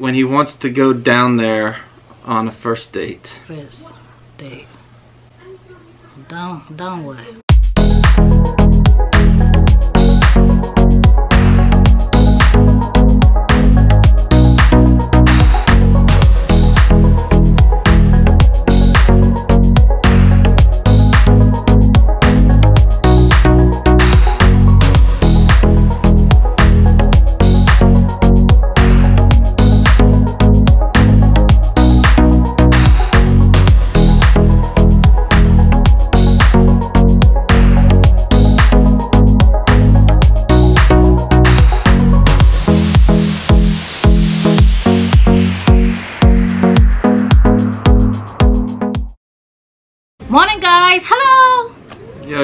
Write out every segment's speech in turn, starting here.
when he wants to go down there on a first date? First date. Down, down?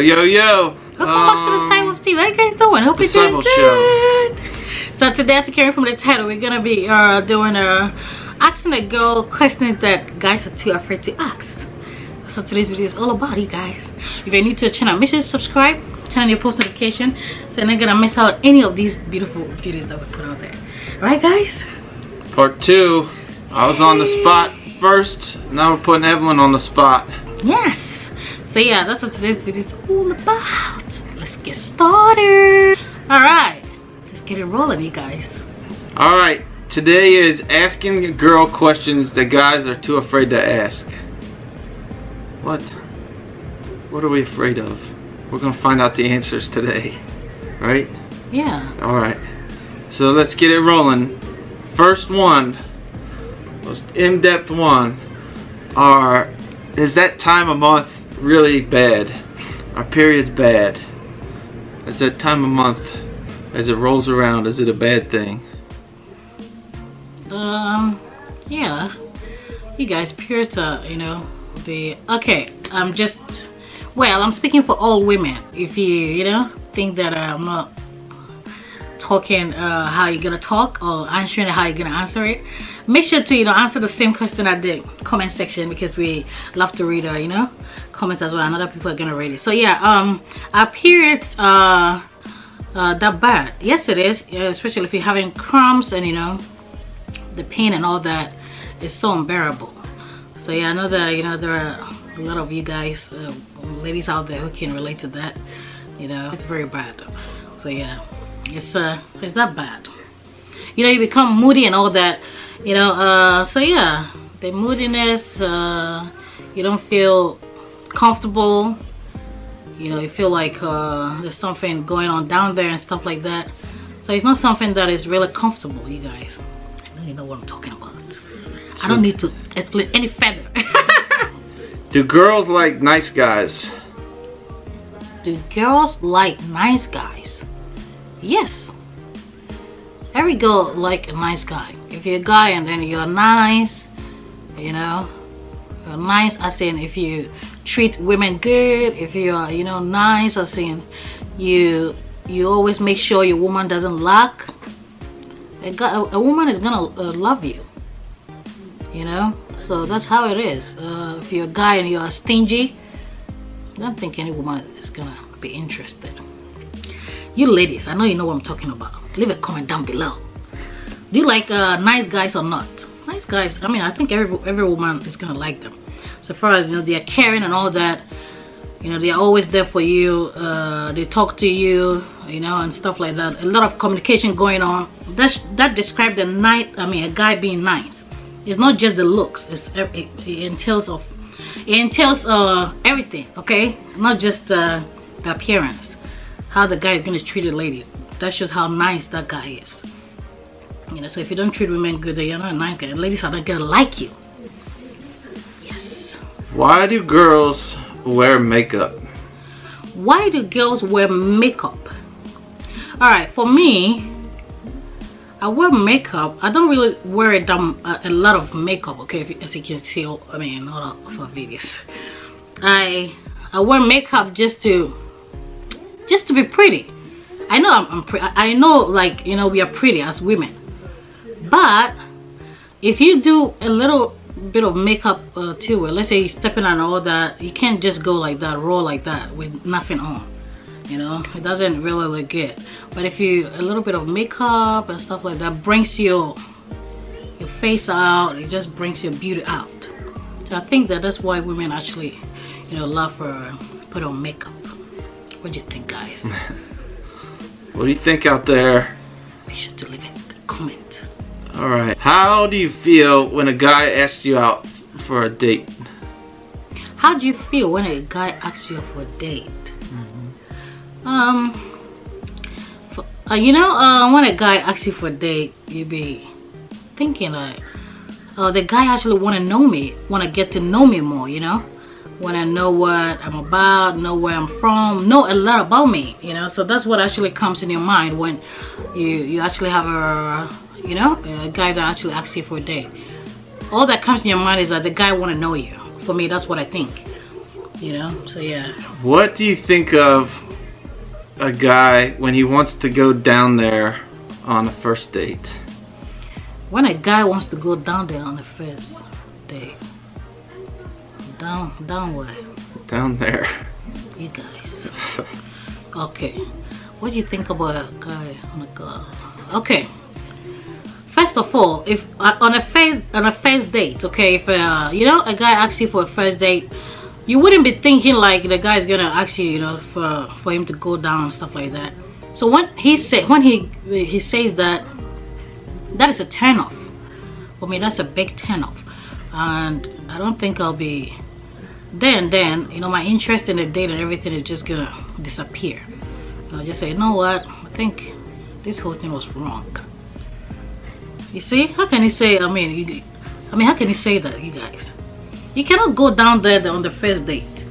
Yo, yo. Welcome back to the Um, Seibels TV. How you guys doing? Hope you're doing good. So today, as you can from the title, we're gonna be uh, doing a asking a girl questions that guys are too afraid to ask. So today's video is all about you guys. If you're new to the channel, make sure to subscribe, turn on your post notification, so you're not gonna miss out any of these beautiful videos that we put out there. Alright guys? Part two. I was on the spot first. Now we're putting Evelyn on the spot. Yes. So yeah, that's what today's video is all about. Let's get started. Alright. Let's get it rolling, you guys. Alright, today is asking a girl questions that guys are too afraid to ask. What? What are we afraid of? We're gonna find out the answers today. Right? Yeah. Alright. So let's get it rolling. First one, most in-depth one, are is that time of month really bad? Our periods bad? Is that time of month as it rolls around, is it a bad thing? Um, yeah. You guys, periods are, you know, the okay. I'm just, well, I'm speaking for all women. If you, you know, think that I'm not talking uh, how you're gonna talk or answering how you're gonna answer it, make sure to, you know, answer the same question at the comment section because we love to read, uh, you know, comments as well. And other people are gonna read it. So yeah, um, our periods are uh, that bad. Yes, it is, especially if you're having cramps and, you know, the pain and all that is so unbearable so yeah i know that you know there are a lot of you guys uh, ladies out there who can relate to that you know it's very bad so yeah it's uh it's that bad. You know you become moody and all that you know uh so yeah the moodiness uh you don't feel comfortable you know you feel like uh there's something going on down there and stuff like that. So it's not something that is really comfortable you guys. I know you know what I'm talking about. I don't need to explain any further. Do girls like nice guys? do girls like nice guys yes. Every girl like a nice guy. If you're a guy and then you're nice you know nice as in if you treat women good if you're you know nice as in you you always make sure your woman doesn't lack a, guy, a, a woman is gonna uh, love you you know? So that's how it is. Uh, if you're a guy and you're stingy I don't think any woman is gonna be interested. You ladies, I know you know what I'm talking about. Leave a comment down below. Do you like uh, nice guys or not? Nice guys, I mean, I think every every woman is gonna like them. So far as you know, they're caring and all that. You know, they're always there for you. Uh, they talk to you, you know, and stuff like that. A lot of communication going on. That that describes the night. I mean, a guy being nice. It's not just the looks. It's it, it entails of it entails uh everything okay not just uh the appearance how the guy is gonna treat a lady that shows how nice that guy is you know so if you don't treat women good then you're not a nice guy ladies are not gonna like you yes Why do girls wear makeup? why do girls wear makeup all right for me I wear makeup. I don't really wear a, dumb, a, a lot of makeup, okay, if, as you can see, oh, I mean, all of our videos. I I wear makeup just to just to be pretty. I know I'm, I'm I know like you know we are pretty as women, but if you do a little bit of makeup uh, too, well, let's say you're stepping on all that, you can't just go like that, roll like that with nothing on you know? It doesn't really look good. But if you a little bit of makeup and stuff like that brings your your face out it just brings your beauty out. So i think that that's why women actually you know love for put on makeup what do you think guys? What do you think out there? Be sure to leave a comment. All right. How do you feel when a guy asks you out for a date? How do you feel when a guy asks you for a date? Mm -hmm. um uh, you know, uh, when a guy asks you for a date, you be thinking like, uh, the guy actually want to know me, want to get to know me more, you know? Want to know what I'm about, know where I'm from, know a lot about me, you know? So that's what actually comes in your mind when you, you actually have a, you know, a guy that actually asks you for a date. All that comes in your mind is that the guy want to know you. For me, that's what I think, you know? So yeah. What do you think of a guy when he wants to go down there on a first date? When a guy wants to go down there on the first date. Down, down where? Down there. You guys. okay. What do you think about a guy on a girl? Okay. First of all, if uh, on a first on a first date, okay, if uh, you know a guy asks you for a first date, you wouldn't be thinking like the guy's gonna actually you know for for him to go down and stuff like that so when he said when he he says that that is a turn off for me that's a big turn off and i don't think i'll be then then you know my interest in the date and everything is just gonna disappear i'll just say you know what i think this whole thing was wrong you see how can you say i mean you, i mean how can you say that you guys you cannot go down there on the first date.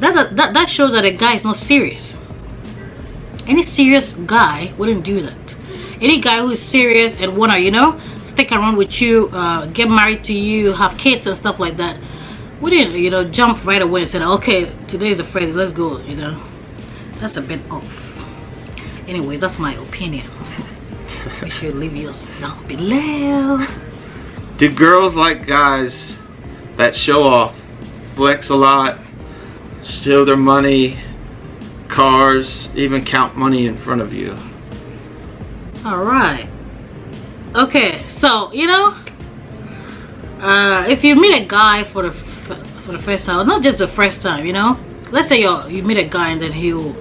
That, that, that shows that a guy is not serious. Any serious guy wouldn't do that. Any guy who is serious and wanna, you know, stick around with you, uh, get married to you, have kids and stuff like that, wouldn't, you know, jump right away and said, okay, today's the Friday, let's go, you know. That's a bit off. Anyways, that's my opinion. Make sure you leave yours down below. Do girls like guys that show off, flex a lot, show their money, cars, even count money in front of you. All right. Okay, so you know, uh, if you meet a guy for the for the first time, not just the first time, you know, let's say you you meet a guy and then he'll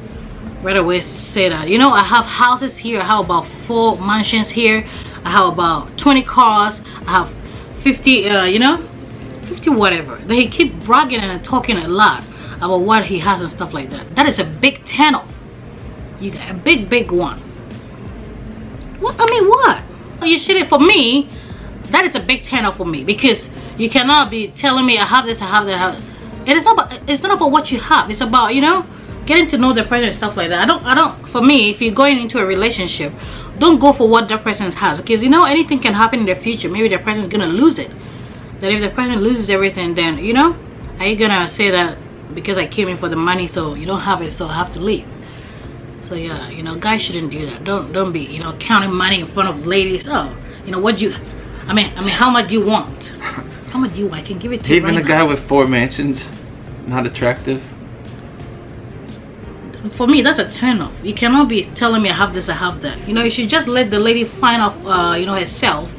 right away say that, you know, I have houses here, I have about four mansions here, I have about 20 cars, I have 50, uh, you know, 50 whatever. They keep bragging and talking a lot about what he has and stuff like that. That is a big 10 off you got a big big one. What i mean what? Are you shitting for me? That is a big 10 off for me because you cannot be telling me i have this i have that I have it is not about it's not about what you have. It's about you know getting to know the person and stuff like that. I don't i don't for me if you're going into a relationship don't go for what that person has. Because you know anything can happen in the future. Maybe the person's gonna lose it. That if the person loses everything then you know are you gonna say that because I came in for the money so you don't have it so I have to leave? So yeah you know guys shouldn't do that. Don't don't be you know counting money in front of ladies. Oh you know what you I mean I mean how much do you want how much do you I can give it to even you right a guy now. with four mansions not attractive? For me that's a turn off you cannot be telling me I have this I have that. You know you should just let the lady find out uh, you know herself.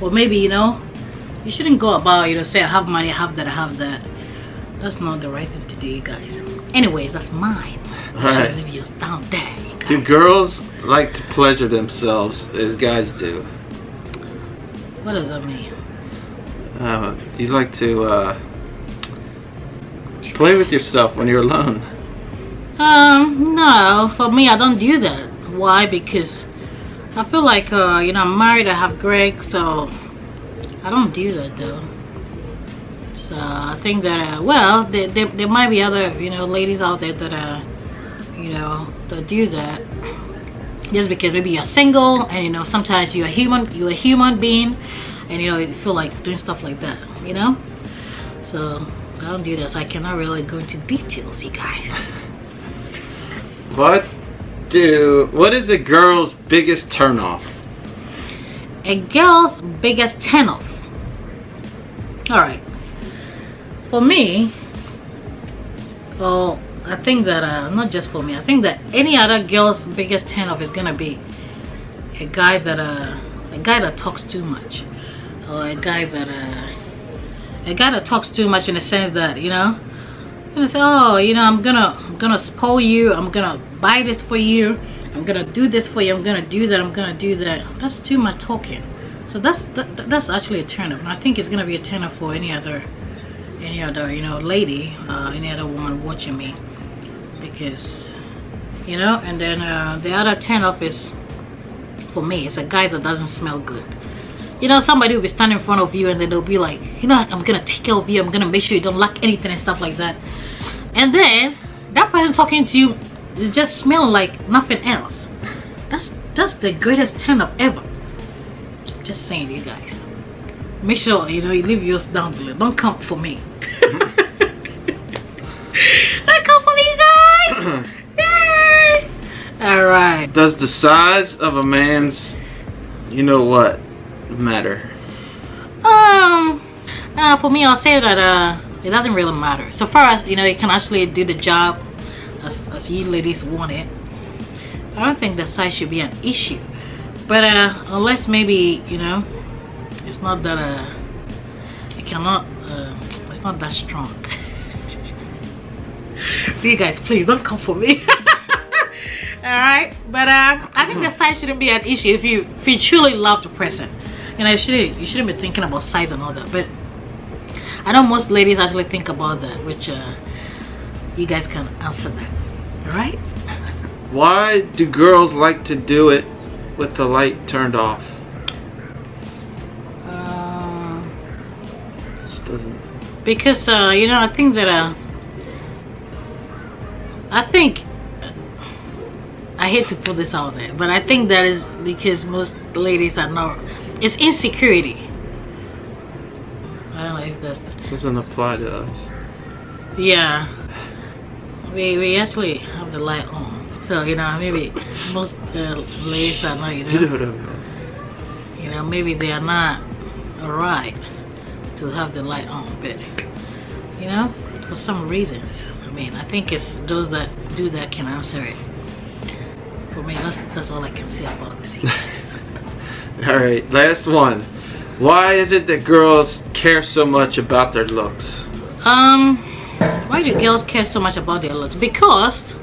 Or maybe you know you shouldn't go about you know say i have money i have that i have that. That's not the right thing to do you guys. Anyways that's mine. I right. leave yours down there do girls like to pleasure themselves as guys do? What does that mean uh, do you like to uh, play with yourself when you're alone um no for me i don't do that why because i feel like uh you know i'm married i have greg so I don't do that though. So I think that, uh, well, there, there, there, might be other, you know, ladies out there that, uh, you know, that do that. Just because maybe you're single and, you know, sometimes you're a human, you're a human being and, you know, you feel like doing stuff like that, you know? So I don't do this so I cannot really go into details, you guys. What do, what is a girl's biggest turnoff? A girl's biggest turnoff all right for me well i think that uh not just for me i think that any other girl's biggest turn off is gonna be a guy that uh a guy that talks too much or a guy that uh, a guy that talks too much in the sense that you know? Gonna say oh you know i'm gonna i'm gonna spoil you. I'm gonna buy this for you. I'm gonna do this for you. I'm gonna do that. I'm gonna do that. That's too much talking. So that's that, that's actually a turn up and i think it's gonna be a turn up for any other any other you know lady uh, any other woman watching me. Because you know and then uh, the other turn off is for me it's a guy that doesn't smell good you know somebody will be standing in front of you and then they'll be like you know i'm gonna take care of you. I'm gonna make sure you don't lack anything and stuff like that. And then that person talking to you is just smelling like nothing else. That's that's the greatest turn of ever. Just saying to you guys. Make sure you know you leave yours down below. Don't come for me. Don't come for me guys! Yay! all right. Does the size of a man's, you know what, matter? Um, uh, for me, I'll say that uh, it doesn't really matter. So far as you know, you can actually do the job as, as you ladies want it. I don't think the size should be an issue. But uh, unless maybe you know, it's not that uh, it cannot, uh, it's not that strong. you guys, please don't come for me. All right, but uh, I think the size shouldn't be an issue if you if you truly love the person. You know, you shouldn't you shouldn't be thinking about size and all that. But I know most ladies actually think about that, which uh, you guys can answer that. Right? Why do girls like to do it with the light turned off? Uh, because uh, you know, I think that uh, I think I hate to put this out there, but I think that is because most ladies are not. It's insecurity. I don't know if that's the, Doesn't apply to us. Yeah. We we actually have the light on. So, you know, maybe most uh, ladies are not, you You know, know I mean? you know, maybe they are not alright to have the light on, but you know, for some reasons. I mean, I think it's those that do that can answer it. For me, that's that's all I can say about this. You guys. All right, last one. Why is it that girls care so much about their looks? Um, why do girls care so much about their looks? Because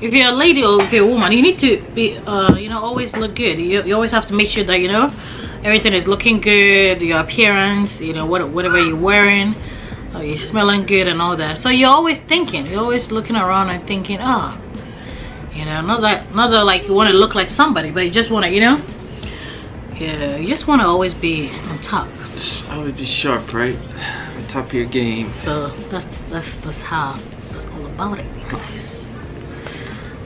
if you're a lady or if you're a woman, you need to be, uh, you know, always look good. You, you always have to make sure that you know everything is looking good, your appearance, you know, what, whatever you're wearing, uh, you're smelling good and all that. So you're always thinking, you're always looking around and thinking, oh, you know, not that, not that like you want to look like somebody, but you just want to, you know, yeah, you just want to always be on top. Always be sharp, right? On top of your game. So that's that's that's how that's all about it, you guys.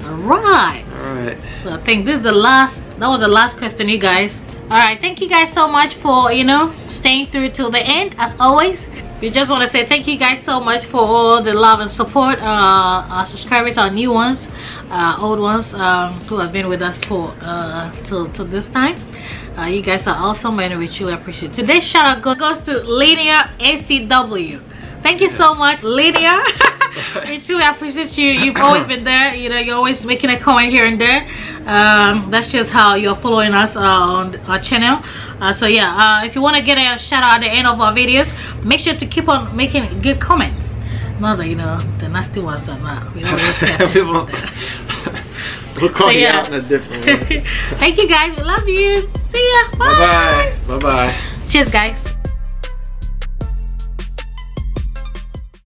Alright. All right. So I think this is the last that was the last question you guys. Alright, thank you guys so much for you know staying through till the end as always. We just want to say thank you guys so much for all the love and support. Uh, our subscribers, our new ones, uh, old ones um, who have been with us for uh, till till this time. Uh, you guys are awesome and we truly appreciate it. Today's shout out goes to Linear ACW. Thank you so much, Linear. we truly appreciate you. You've always been there. You know, you're always making a comment here and there. Um, that's just how you're following us uh, on our channel. Uh, so yeah, uh, if you want to get a shout out at the end of our videos, make sure to keep on making good comments. Not that you know the nasty ones are not. We don't really pay attention to that. we'll call So, you out in a different way. Thank you guys. We love you. See ya. Bye bye. Bye bye. Cheers, guys.